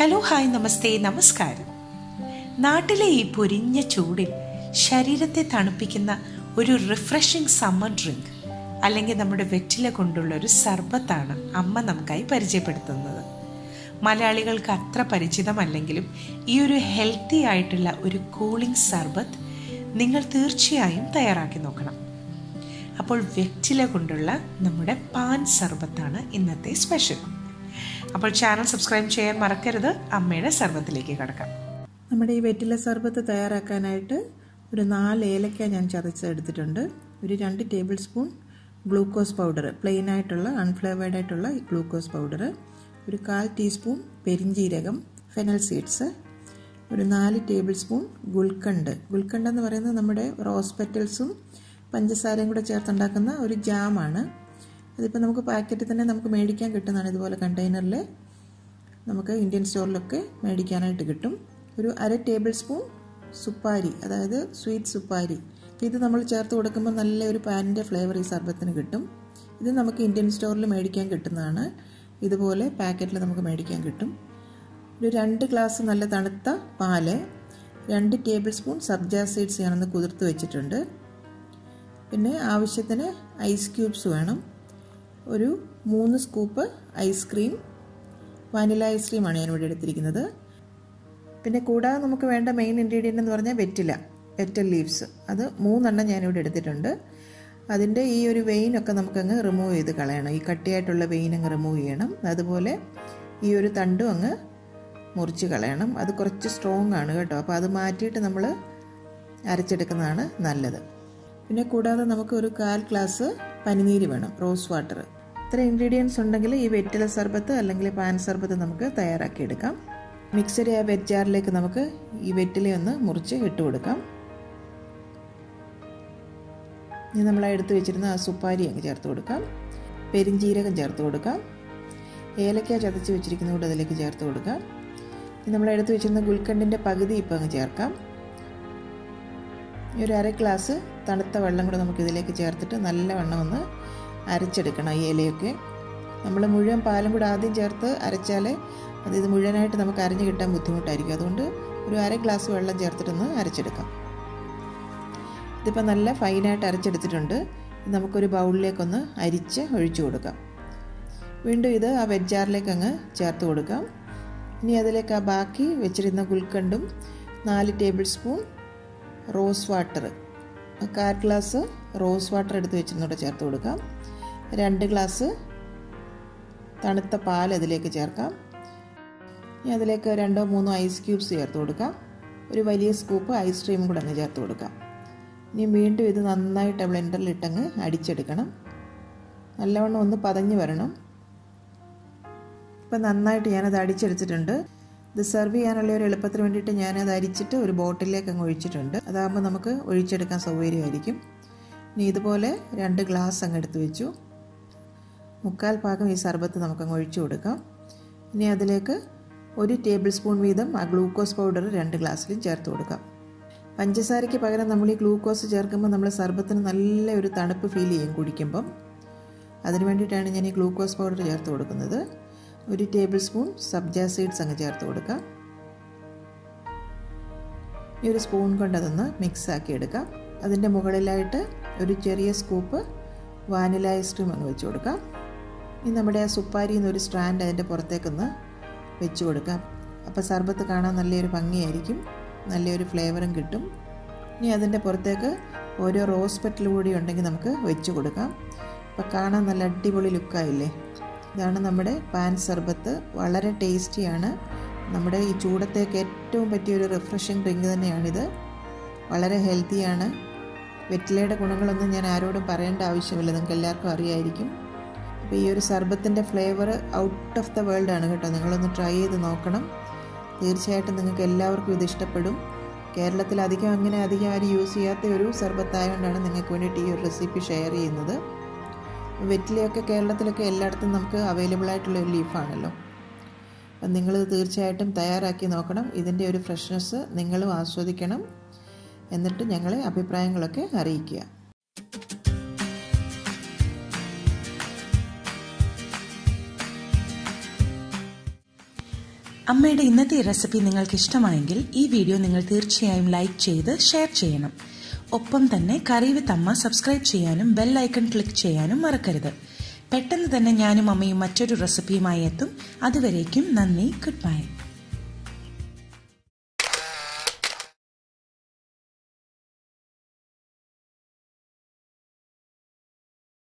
Hello hi നമസ്തേ നമസ്കാരം. നാട്ടിലെ ഈ പൊരിഞ്ഞ ചൂടിൽ ശരീരത്തെ തണുപ്പിക്കുന്ന ഒരു റിഫ്രഷിംഗ് സമ്മർ ഡ്രിങ്ക് അല്ലെങ്കിൽ നമ്മുടെ വെറ്റില കൊണ്ടുള്ള ഒരു സർബത്താണ് അമ്മ നമുക്കായി പരിചയപ്പെടുത്തുന്നത്. മലയാളികൾക്ക് അത്ര പരിചിതമല്ലെങ്കിലും ഈ ഒരു ഹെൽത്തി ആയിട്ടുള്ള ഒരു കൂളിംഗ് സർബത്ത് നിങ്ങൾ തീർച്ചയായും തയ്യാറാക്കി നോക്കണം. അപ്പോൾ വെറ്റില കൊണ്ടുള്ള നമ്മുടെ പാൻ സർബത്താണ് ഇന്നത്തെ സ്പെഷ്യൽ അപ്പോൾ ചാനൽ സബ്സ്ക്രൈബ് ചെയ്യാൻ മറക്കരുത്. അമ്മയുടെ സർബത്തിലേക്ക് കടക്കാം. നമ്മുടെ ഈ വെറ്റില സർബത്ത് തയ്യാറാക്കാനായിട്ട് ഒരു നാല് ഏലക്ക ഞാൻ ചതച്ചെടുത്തിട്ടുണ്ട്. ഒരു രണ്ട് tablespoon glucose powder plain ആയിട്ടുള്ള അൺഫ്ലേവേഡ് ആയിട്ടുള്ള ഗ്ലൂക്കോസ് പൗഡർ ഒരു കാൽ ടീസ്പൂൺ പെരിഞ്ചീരകം ഫെനൽ സീഡ്സ് ഒരു നാല് ടേബിൾ സ്പൂൺ ഗുൽക്കണ്ട് ഗുൽക്കണ്ട് എന്ന് പറയുന്നത് നമ്മുടെ റോസ് പെറ്റൽസും പഞ്ചസാരയും കൂടെ ചേർത്തുണ്ടാക്കുന്ന ഒരു ജാമാണ് അതിപ്പോൾ നമുക്ക് പാക്കറ്റിൽ തന്നെ നമുക്ക് മേടിക്കാൻ കിട്ടുന്നതാണ് ഇതുപോലെ കണ്ടെയ്നറിൽ നമുക്ക് ഇന്ത്യൻ സ്റ്റോറിലൊക്കെ മേടിക്കാനായിട്ട് കിട്ടും. ഒരു അര ടേബിൾ സ്പൂൺ സുപ്പാരി അതായത് സ്വീറ്റ് സുപ്പാരി ഇത് നമ്മൾ ചേർത്ത് കൊടുക്കുമ്പോൾ നല്ല ഒരു പാനിന്റെ ഫ്ലേവർ ഈ സർബത്തിന് കിട്ടും. ഇത് നമുക്ക് ഇന്ത്യൻ സ്റ്റോറിൽ മേടിക്കാൻ കിട്ടുന്നതാണ്. ഇതുപോലെ പാക്കറ്റിൽ നമുക്ക് മേടിക്കാൻ കിട്ടും. ഒരു രണ്ട് ഗ്ലാസ് നല്ല തണുത്ത പാൽ രണ്ട് ടേബിൾ സ്പൂൺ സബ്ജാ സീഡ്സ് ഞാനൊന്ന് കുതിർത്ത് വെച്ചിട്ടുണ്ട്. പിന്നെ ആവശ്യത്തിന് ഐസ് ക്യൂബ്സ് വേണം. ഒരു മൂന്ന് സ്കൂപ്പ് ഐസ്ക്രീം വാനില ഐസ്ക്രീമാണ് ഞാൻ ഇവിടെ എടുത്തിരിക്കുന്നത്. പിന്നെ കൂടാതെ നമുക്ക് വേണ്ട മെയിൻ ഇൻഗ്രീഡിയന്റ് എന്ന് പറഞ്ഞാൽ വെറ്റില വെറ്റൽ ലീവ്സ് അത് മൂന്നെണ്ണം ഞാനിവിടെ എടുത്തിട്ടുണ്ട്. അതിന്റെ ഈ ഒരു വെയിനൊക്കെ നമുക്കങ്ങ് റിമൂവ് ചെയ്ത് കളയണം. ഈ കട്ടിയായിട്ടുള്ള വെയിൻ അങ്ങ് റിമൂവ് ചെയ്യണം. അതുപോലെ ഈ ഒരു തണ്ടും അങ്ങ് മുറിച്ച് കളയണം. അത് കുറച്ച് സ്ട്രോങ് ആണ് കേട്ടോ. അപ്പോൾ അത് മാറ്റിയിട്ട് നമ്മൾ അരച്ചെടുക്കുന്നതാണ് നല്ലത്. പിന്നെ കൂടാതെ നമുക്ക് ഒരു കാൽ ഗ്ലാസ് പനിനീര് വേണം റോസ് വാട്ടർ ഇത്ര ഇൻഗ്രീഡിയൻസ് ഉണ്ടെങ്കിൽ ഈ വെറ്റില സർബത്ത് അല്ലെങ്കിൽ പാൻ സർബത്ത് നമുക്ക് തയ്യാറാക്കിയെടുക്കാം. മിക്സഡ് ആ വെറ്റ് ജാറിലേക്ക് നമുക്ക് ഈ വെറ്റില ഒന്ന് മുറിച്ച് ഇട്ട് കൊടുക്കാം. ഇനി നമ്മൾ എടുത്ത് വെച്ചിരുന്ന ആ സുപ്പാരി അങ്ങ് ചേർത്ത് കൊടുക്കാം. പെരിഞ്ചീരകം ചേർത്ത് കൊടുക്കാം. ഏലക്ക ചതച്ച് വെച്ചിരിക്കുന്ന കൂടെ അതിലേക്ക് ചേർത്ത് കൊടുക്കാം. ഇനി നമ്മൾ എടുത്ത് വെച്ചിരുന്ന ഗുൽക്കണ്ടിന്റെ പകുതി ഇപ്പം അങ്ങ് ചേർക്കാം. ഒരു അര ഗ്ലാസ് തണുത്ത വെള്ളം കൂടെ നമുക്ക് ഇതിലേക്ക് ചേർത്തിട്ട് നല്ലവണ്ണം ഒന്ന് അരച്ചെടുക്കണം ഈ ഇലയൊക്കെ. നമ്മൾ മുഴുവൻ പാലും കൂടെ ആദ്യം ചേർത്ത് അരച്ചാൽ അത് ഇത് മുഴുവനായിട്ട് നമുക്ക് അരഞ്ഞു കിട്ടാൻ ബുദ്ധിമുട്ടായിരിക്കും. അതുകൊണ്ട് ഒരു അര ഗ്ലാസ് വെള്ളം ചേർത്തിട്ടൊന്ന് അരച്ചെടുക്കാം. ഇതിപ്പോൾ നല്ല ഫൈനായിട്ട് അരച്ചെടുത്തിട്ടുണ്ട്. നമുക്കൊരു ബൗളിലേക്കൊന്ന് അരിച്ച് ഒഴിച്ചു കൊടുക്കാം. വീണ്ടും ഇത് ആ വെജ് അങ്ങ് ചേർത്ത് കൊടുക്കാം. ഇനി അതിലേക്ക് ആ ബാക്കി വെച്ചിരുന്ന ഗുൽക്കണ്ടും നാല് ടേബിൾ സ്പൂൺ റോസ് വാട്ടർ കാൽ ഗ്ലാസ് റോസ് വാട്ടർ എടുത്ത് വെച്ചിരുന്നൂടെ ചേർത്ത് കൊടുക്കാം. രണ്ട് ഗ്ലാസ് തണുത്ത പാൽ അതിലേക്ക് ചേർക്കാം. ഇനി അതിലേക്ക് രണ്ടോ മൂന്നോ ഐസ് ക്യൂബ്സ് ചേർത്ത് കൊടുക്കാം. ഒരു വലിയ സ്കൂപ്പ് ഐസ്ക്രീം കൂടെ അങ്ങ് ചേർത്ത് കൊടുക്കാം. ഇനി വീണ്ടും ഇത് നന്നായിട്ട് ബ്ലെൻഡറിൽ ബ്ലെൻഡറിലിട്ടങ്ങ് അടിച്ചെടുക്കണം. നല്ലവണ്ണം ഒന്ന് പതഞ്ഞ് വരണം. ഇപ്പം നന്നായിട്ട് ഞാനത് അടിച്ചെടുത്തിട്ടുണ്ട്. ഇത് സെർവ് ചെയ്യാനുള്ള ഒരു എളുപ്പത്തിന് വേണ്ടിയിട്ട് ഞാനത് അരിച്ചിട്ട് ഒരു ബോട്ടിലേക്ക് അങ്ങ് ഒഴിച്ചിട്ടുണ്ട്. അതാകുമ്പോൾ നമുക്ക് ഒഴിച്ചെടുക്കാൻ സൗകര്യമായിരിക്കും. ഇനി ഇതുപോലെ രണ്ട് ഗ്ലാസ് അങ്ങ് എടുത്ത് വെച്ചു. മുക്കാൽ ഭാഗം ഈ സർബത്ത് നമുക്കങ്ങ് ഒഴിച്ചു കൊടുക്കാം. ഇനി അതിലേക്ക് ഒരു ടേബിൾ സ്പൂൺ വീതം ആ ഗ്ലൂക്കോസ് പൗഡർ രണ്ട് ഗ്ലാസ്സിലും ചേർത്ത് കൊടുക്കാം. പഞ്ചസാരയ്ക്ക് പകരം നമ്മൾ ഈ ഗ്ലൂക്കോസ് ചേർക്കുമ്പോൾ നമ്മൾ സർബത്തിന് നല്ല ഒരു തണുപ്പ് ഫീൽ ചെയ്യും കുടിക്കുമ്പം. അതിന് വേണ്ടിയിട്ടാണ് ഞാൻ ഈ ഗ്ലൂക്കോസ് പൗഡർ ചേർത്ത് കൊടുക്കുന്നത്. ഒരു ടേബിൾ സ്പൂൺ സബ്ജ സീഡ്സ് അങ്ങ് ചേർത്ത് കൊടുക്കാം. ഈ ഒരു സ്പൂൺ കൊണ്ട് അതൊന്ന് മിക്സ് ആക്കി എടുക്കാം. അതിന്റെ മുകളിലായിട്ട് ഒരു ചെറിയ സ്കൂപ്പ് വാനില ഐസ്ക്രീം അങ്ങ് വെച്ച് കൊടുക്കാം. ഇനി നമ്മുടെ ആ സുപ്പാരിയിൽ എന്നൊരു സ്ട്രാൻഡ് അതിന്റെ പുറത്തേക്കൊന്ന് വെച്ച് കൊടുക്കാം. അപ്പോൾ സർബത്ത് കാണാൻ നല്ലൊരു ഭംഗിയായിരിക്കും. നല്ലൊരു ഫ്ലേവറും കിട്ടും. ഇനി അതിന്റെ പുറത്തേക്ക് ഓരോ റോസ് പെറ്റൽ കൂടി ഉണ്ടെങ്കിൽ നമുക്ക് വെച്ച് കൊടുക്കാം. അപ്പോൾ കാണാൻ നല്ല അടിപൊളി ലുക്കായില്ലേ? ഇതാണ് നമ്മുടെ പാൻ സർബത്ത്. വളരെ ടേസ്റ്റിയാണ്. നമ്മുടെ ഈ ചൂടത്തേക്ക് ഏറ്റവും പറ്റിയൊരു റിഫ്രഷിങ് ഡ്രിങ്ക് തന്നെയാണിത്. വളരെ ഹെൽത്തിയാണ്. വെറ്റിലയുടെ ഗുണങ്ങളൊന്നും ഞാൻ ആരോടും പറയേണ്ട ആവശ്യമില്ല. നിങ്ങൾക്ക് എല്ലാവർക്കും അറിയായിരിക്കും. അപ്പോൾ ഈ ഒരു സർബത്തിന്റെ flavour out of the world ആണ് കേട്ടോ. നിങ്ങളൊന്ന് ട്രൈ ചെയ്ത് നോക്കണം. തീർച്ചയായിട്ടും നിങ്ങൾക്ക് എല്ലാവർക്കും ഇത് ഇഷ്ടപ്പെടും. കേരളത്തിൽ അധികം അങ്ങനെ അധികം ആരും യൂസ് ചെയ്യാത്ത ഒരു സർബത്തായതുകൊണ്ടാണ് നിങ്ങൾക്ക് വേണ്ടിയിട്ട് ഈ ഒരു റെസിപ്പി ഷെയർ ചെയ്യുന്നത്. വെറ്റിലയൊക്കെ കേരളത്തിലൊക്കെ എല്ലായിടത്തും നമുക്ക് അവൈലബിൾ ആയിട്ടുള്ള ഒരു ലീഫാണല്ലോ അപ്പം നിങ്ങൾ തീർച്ചയായിട്ടും തയ്യാറാക്കി നോക്കണം. ഇതിന്റെ ഒരു ഫ്രഷ്നെസ് നിങ്ങളും ആസ്വദിക്കണം. എന്നിട്ട് ഞങ്ങളെ അഭിപ്രായങ്ങളൊക്കെ അറിയിക്കുക. അമ്മയുടെ ഇന്നത്തെ റെസിപ്പി നിങ്ങൾക്ക് ഇഷ്ടമായെങ്കിൽ ഈ വീഡിയോ നിങ്ങൾ തീർച്ചയായും ലൈക്ക് ചെയ്ത് ഷെയർ ചെയ്യണം. ഒപ്പം തന്നെ കറി വിത്ത് അമ്മ സബ്സ്ക്രൈബ് ചെയ്യാനും ബെൽ ഐക്കൺ ക്ലിക്ക് ചെയ്യാനും മറക്കരുത്. പെട്ടെന്ന് തന്നെ ഞാനും അമ്മയും മറ്റൊരു റെസിപ്പിയുമായി എത്തും. അതുവരേക്കും നന്ദി ഗുഡ് ബൈ.